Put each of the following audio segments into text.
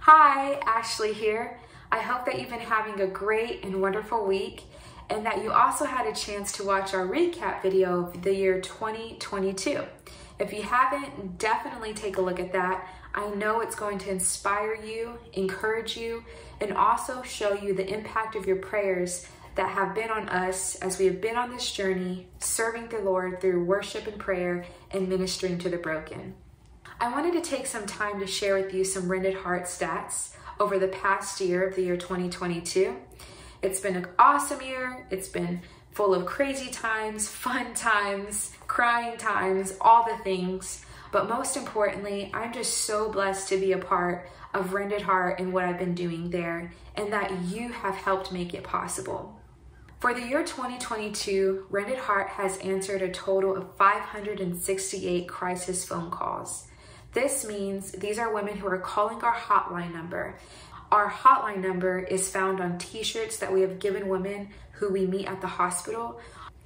Hi, Ashley here. I hope that you've been having a great and wonderful week and that you also had a chance to watch our recap video of the year 2022. If you haven't, definitely take a look at that. I know it's going to inspire you, encourage you, and also show you the impact of your prayers that have been on us as we have been on this journey, serving the Lord through worship and prayer and ministering to the broken. I wanted to take some time to share with you some Rended Heart stats over the past year of the year 2022. It's been an awesome year. It's been full of crazy times, fun times, crying times, all the things. But most importantly, I'm just so blessed to be a part of Rended Heart and what I've been doing there, and that you have helped make it possible. For the year 2022, Rended Heart has answered a total of 568 crisis phone calls. This means these are women who are calling our hotline number. Our hotline number is found on t shirts that we have given women who we meet at the hospital.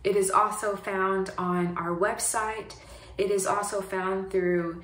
It is also found on our website. It is also found through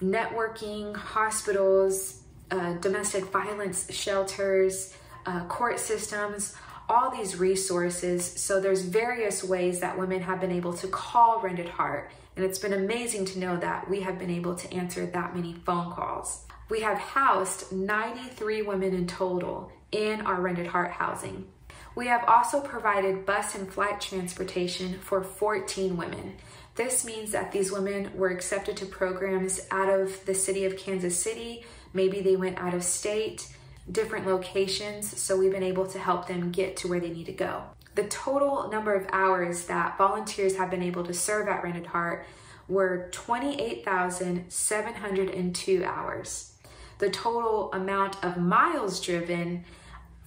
networking, hospitals, uh, domestic violence shelters, uh, court systems, all these resources. So there's various ways that women have been able to call Rended Heart. And it's been amazing to know that we have been able to answer that many phone calls. We have housed 93 women in total in our Rended Heart housing. We have also provided bus and flight transportation for 14 women. This means that these women were accepted to programs out of the city of Kansas City. Maybe they went out of state, different locations, so we've been able to help them get to where they need to go. The total number of hours that volunteers have been able to serve at Rended Heart were 28,702 hours. The total amount of miles driven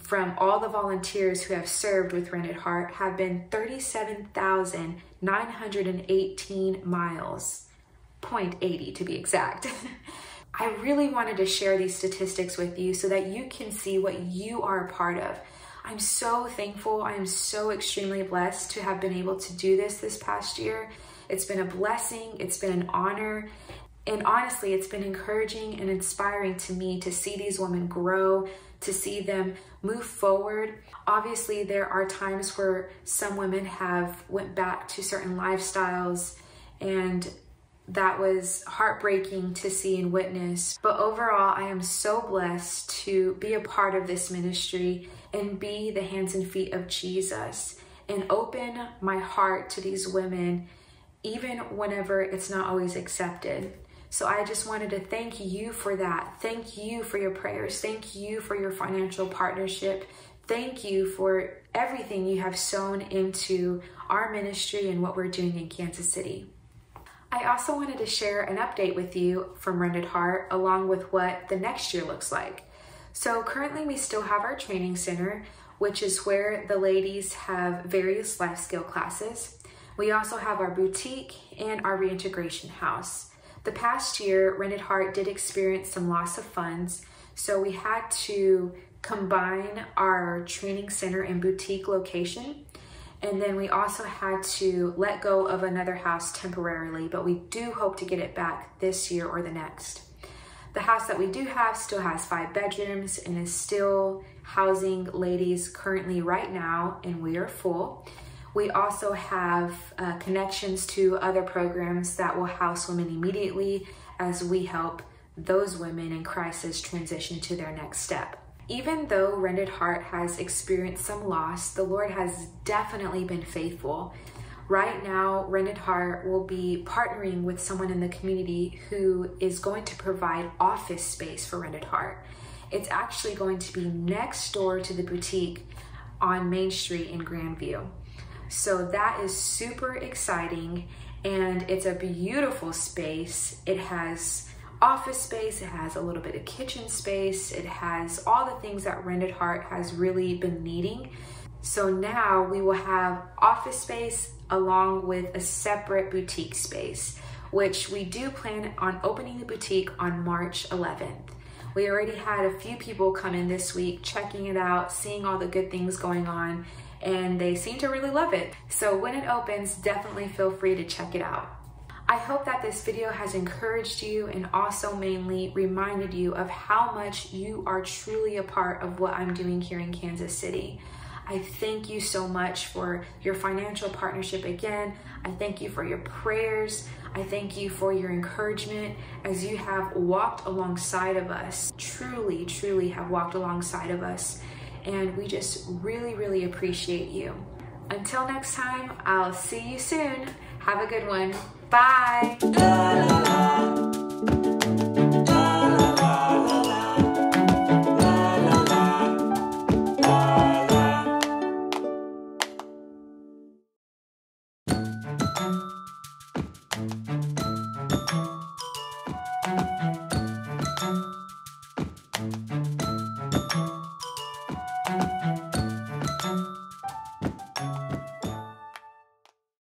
from all the volunteers who have served with Rended Heart have been 37,918 miles, 0.80 to be exact. I really wanted to share these statistics with you so that you can see what you are a part of. I'm so thankful. I am so extremely blessed to have been able to do this this past year. It's been a blessing, it's been an honor, and honestly, it's been encouraging and inspiring to me to see these women grow, to see them move forward. Obviously, there are times where some women have went back to certain lifestyles and that was heartbreaking to see and witness. But overall, I am so blessed to be a part of this ministry and be the hands and feet of Jesus and open my heart to these women, even whenever it's not always accepted. So I just wanted to thank you for that. Thank you for your prayers. Thank you for your financial partnership. Thank you for everything you have sown into our ministry and what we're doing in Kansas City. I also wanted to share an update with you from Rended Heart along with what the next year looks like. So currently we still have our training center, which is where the ladies have various life skill classes. We also have our boutique and our reintegration house. The past year, Rended Heart did experience some loss of funds, so we had to combine our training center and boutique location. And then we also had to let go of another house temporarily, but we do hope to get it back this year or the next. The house that we do have still has five bedrooms and is still housing ladies currently right now, and we are full. We also have uh, connections to other programs that will house women immediately as we help those women in crisis transition to their next step. Even though Rended Heart has experienced some loss, the Lord has definitely been faithful. Right now, Rended Heart will be partnering with someone in the community who is going to provide office space for Rended Heart. It's actually going to be next door to the boutique on Main Street in Grandview. So that is super exciting and it's a beautiful space. It has office space, it has a little bit of kitchen space, it has all the things that Rended Heart has really been needing. So now we will have office space along with a separate boutique space, which we do plan on opening the boutique on March 11th. We already had a few people come in this week checking it out, seeing all the good things going on, and they seem to really love it. So when it opens, definitely feel free to check it out. I hope that this video has encouraged you and also mainly reminded you of how much you are truly a part of what I'm doing here in Kansas City. I thank you so much for your financial partnership again. I thank you for your prayers. I thank you for your encouragement as you have walked alongside of us. Truly, truly have walked alongside of us. And we just really, really appreciate you. Until next time, I'll see you soon. Have a good one. Bye.